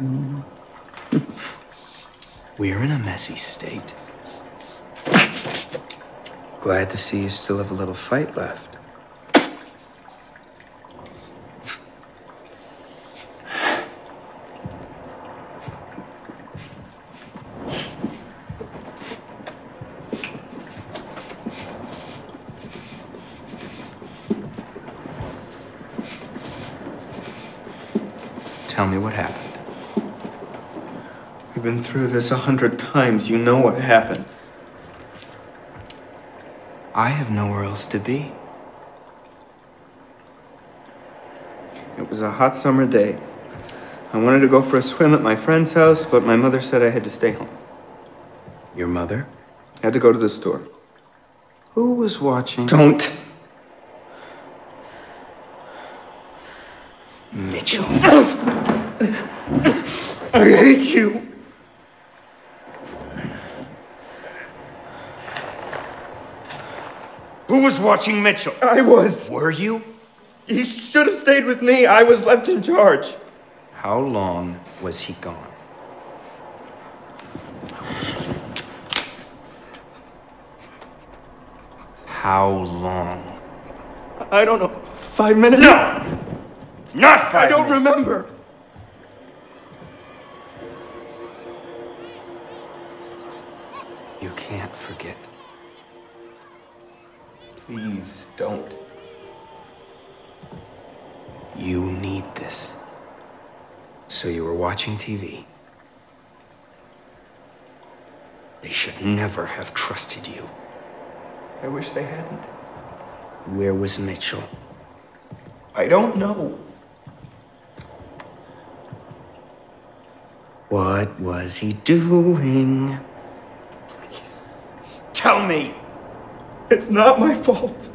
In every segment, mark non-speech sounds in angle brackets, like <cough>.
Mm-hmm. <laughs> We're in a messy state. Glad to see you still have a little fight left. <sighs> Tell me what happened. We've been through this a hundred times. You know what happened. I have nowhere else to be. It was a hot summer day. I wanted to go for a swim at my friend's house, but my mother said I had to stay home. Your mother? I had to go to the store. Who was watching? Don't! Mitchell. <coughs> I hate you! Who was watching Mitchell? I was. Were you? He should have stayed with me. I was left in charge. How long was he gone? How long? I don't know. Five minutes? No! Not five I don't minutes. remember. You can't forget. Please don't. You need this. So you were watching TV. They should never have trusted you. I wish they hadn't. Where was Mitchell? I don't know. What was he doing? Please. Tell me. It's not my fault.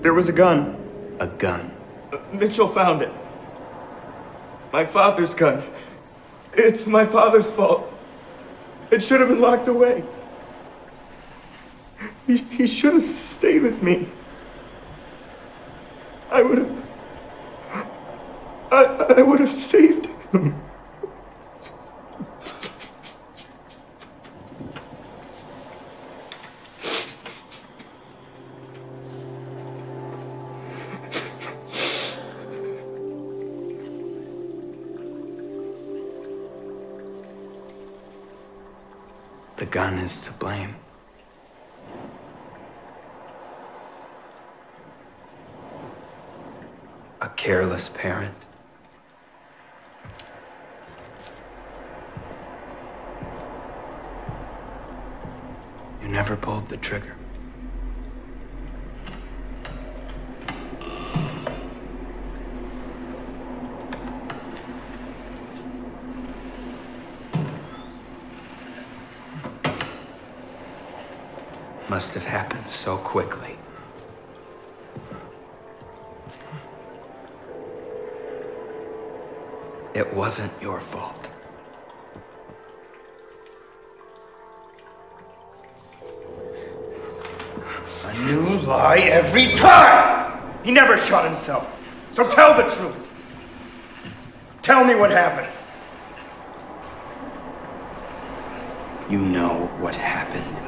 There was a gun. A gun. Uh, Mitchell found it. My father's gun. It's my father's fault. It should have been locked away. He, he should have stayed with me. I would have. I, I would have saved him. The gun is to blame. A careless parent. You never pulled the trigger. Must have happened so quickly. It wasn't your fault. A new lie every time! He never shot himself. So tell the truth. Tell me what happened. You know what happened.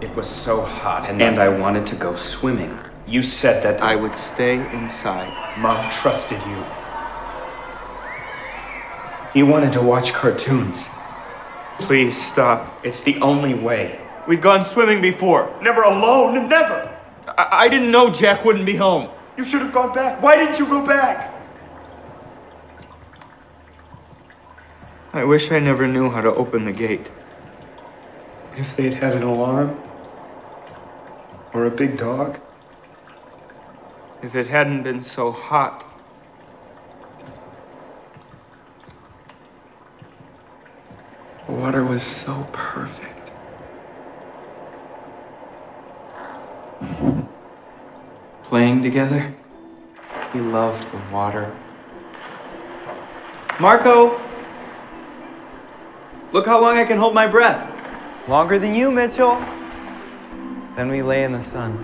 It was so hot, and, and I wanted to go swimming. You said that I would stay inside. Mom trusted you. You wanted to watch cartoons. Please stop. It's the only way. We'd gone swimming before. Never alone, never! I, I didn't know Jack wouldn't be home. You should have gone back. Why didn't you go back? I wish I never knew how to open the gate. If they'd had an alarm? Or a big dog? If it hadn't been so hot. The water was so perfect. Playing together, he loved the water. Marco! Look how long I can hold my breath. Longer than you, Mitchell. Then we lay in the sun.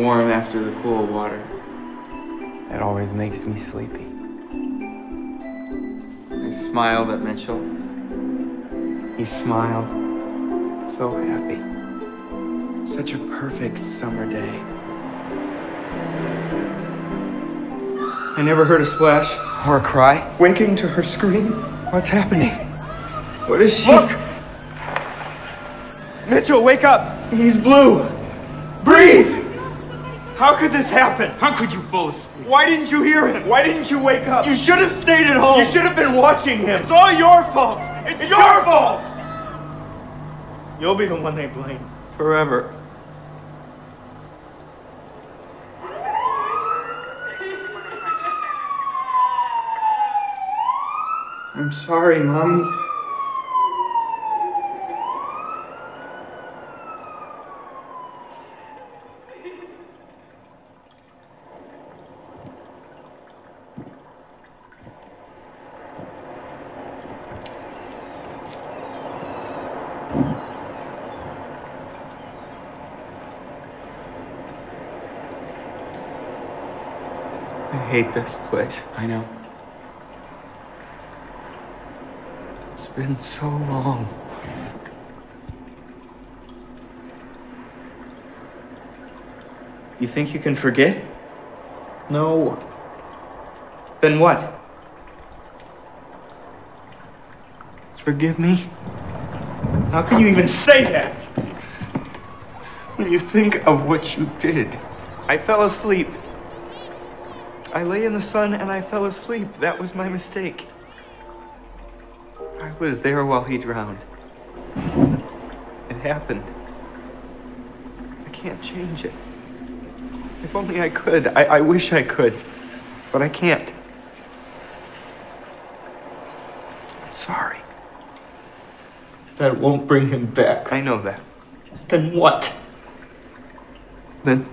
Warm after the cool water. It always makes me sleepy. I smiled at Mitchell. He smiled. So happy. Such a perfect summer day. I never heard a splash. Or a cry? Waking to her scream? What's happening? What is she? Look! Mitchell, wake up! He's blue! Breathe! How could this happen? How could you fall asleep? Why didn't you hear him? Why didn't you wake up? You should have stayed at home! You should have been watching him. It's all your fault! It's, your fault! You'll be the one they blame. Forever. I'm sorry, Mommy. Hate this place. I know. It's been so long. You think you can forget? No. Then what? Forgive me? How can you even say that? When you think of what you did. I fell asleep. I lay in the sun and I fell asleep. That was my mistake. I was there while he drowned. It happened. I can't change it. If only I could. I, I wish I could. But I can't. I'm sorry. That won't bring him back. I know that. Then what? Then.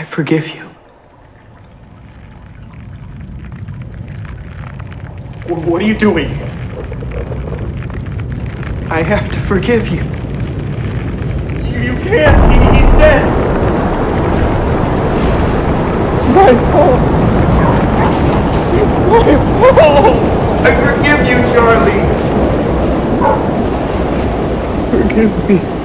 I forgive you. What are you doing? I have to forgive you. You, you can't. He, he's dead. It's my fault. It's my fault. I forgive you, Charlie. Forgive me.